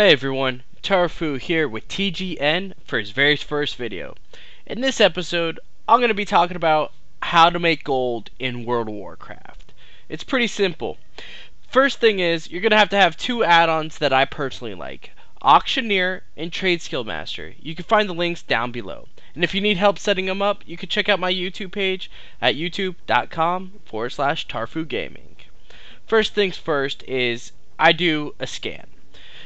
Hey everyone, Tarfu here with TGN for his very first video. In this episode, I'm going to be talking about how to make gold in World of Warcraft. It's pretty simple. First thing is, you're going to have to have two add-ons that I personally like. Auctioneer and Trade Skill Master. You can find the links down below. And if you need help setting them up, you can check out my YouTube page at youtube.com forward slash Tarfu Gaming. First things first is I do a scan.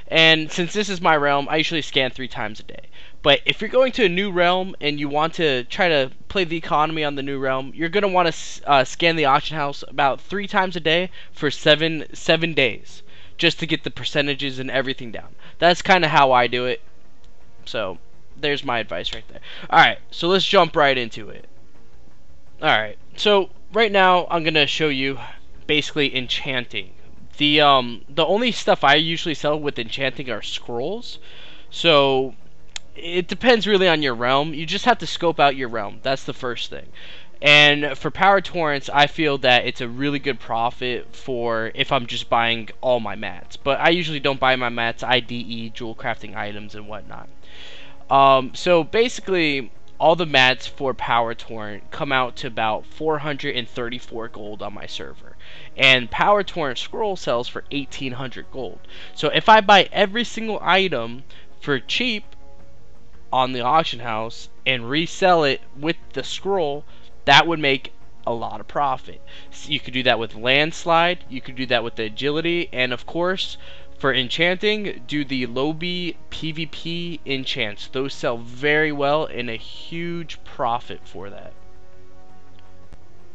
And since this is my realm, I usually scan three times a day. But if you're going to a new realm and you want to try to play the economy on the new realm, you're going to want to uh, scan the auction house about three times a day for seven seven days, just to get the percentages and everything down. That's kind of how I do it. So there's my advice right there. All right, so let's jump right into it. All right, so right now I'm gonna show you basically enchanting the um the only stuff I usually sell with enchanting are scrolls. So it depends really on your realm. You just have to scope out your realm. That's the first thing. And for power torrents, I feel that it's a really good profit for if I'm just buying all my mats. But I usually don't buy my mats, IDE, jewel crafting items, and whatnot. Um, so basically, all the mats for Power Torrent come out to about 434 gold on my server. And Power Torrent Scroll sells for 1800 gold. So if I buy every single item for cheap on the auction house and resell it with the scroll, that would make a lot of profit. So you could do that with landslide, you could do that with the agility, and of course, for enchanting, do the Lobby PvP enchants. Those sell very well and a huge profit for that.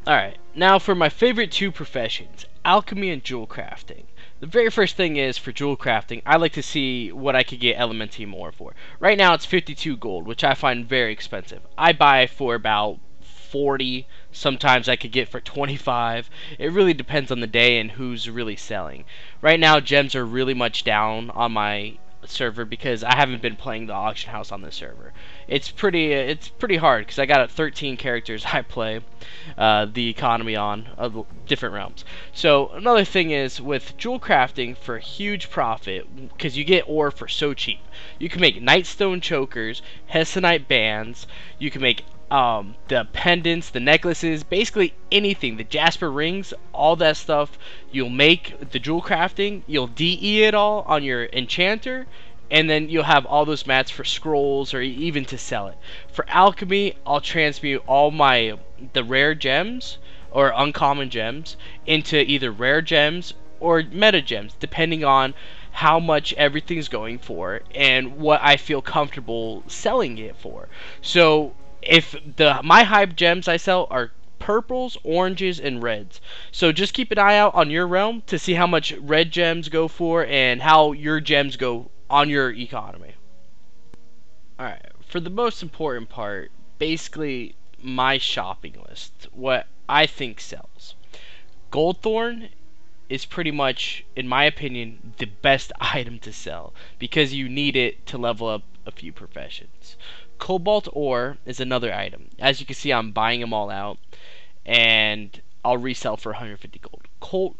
Alright, now for my favorite two professions, alchemy and jewel crafting. The very first thing is, for jewel crafting, I like to see what I could get Elementium ore for. Right now it's 52 gold, which I find very expensive. I buy for about 40 sometimes I could get for 25 it really depends on the day and who's really selling right now gems are really much down on my server because I haven't been playing the auction house on this server. It's pretty it's pretty hard because I got 13 characters I play uh, the economy on of different realms. So another thing is with jewel crafting for huge profit because you get ore for so cheap. You can make nightstone chokers, hessonite bands. You can make um, the pendants, the necklaces, basically anything, the Jasper rings, all that stuff. You'll make the jewel crafting, you'll DE it all on your enchanter, and then you'll have all those mats for scrolls or even to sell it. For alchemy, I'll transmute all my the rare gems or uncommon gems into either rare gems or meta gems, depending on how much everything's going for and what I feel comfortable selling it for. So if the my hype gems I sell are purples, oranges, and reds. So just keep an eye out on your realm to see how much red gems go for and how your gems go on your economy. Alright, for the most important part, basically my shopping list, what I think sells. Goldthorn is pretty much, in my opinion, the best item to sell because you need it to level up a few professions. Cobalt ore is another item. As you can see, I'm buying them all out, and I'll resell for 150 gold.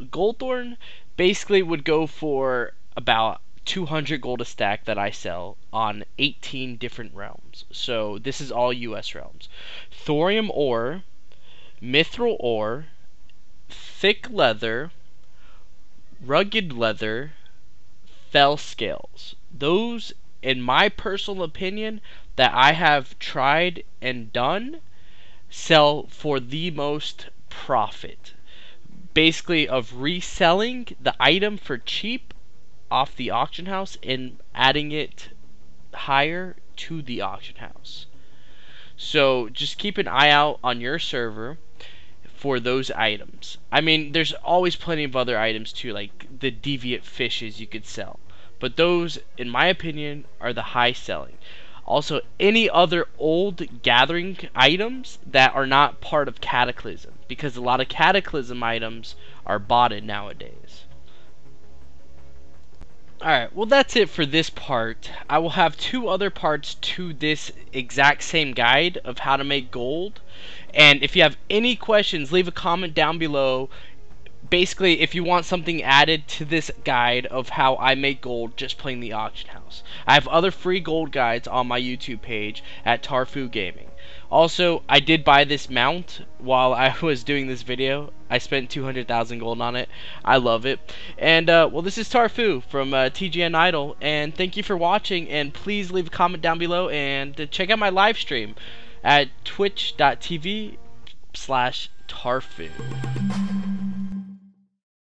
Goldthorn basically would go for about 200 gold a stack that I sell on 18 different realms. So this is all U.S. realms. Thorium ore, mithril ore, thick leather, rugged leather, fel scales. Those, in my personal opinion, that I have tried and done sell for the most profit. Basically, of reselling the item for cheap off the auction house and adding it higher to the auction house. So just keep an eye out on your server for those items. I mean, there's always plenty of other items too, like the deviant fishes you could sell. But those, in my opinion, are the high selling. Also, any other old gathering items that are not part of Cataclysm, because a lot of Cataclysm items are botted nowadays. Alright, well that's it for this part. I will have two other parts to this exact same guide of how to make gold. And if you have any questions, leave a comment down below basically, if you want something added to this guide of how I make gold just playing the auction house, I have other free gold guides on my YouTube page at Tarfu Gaming. Also, I did buy this mount while I was doing this video. I spent 200,000 gold on it. I love it. And, uh, well, this is Tarfu from uh, TGN Idol, and thank you for watching, and please leave a comment down below, and uh, check out my live stream at twitch.tv slash Tarfu.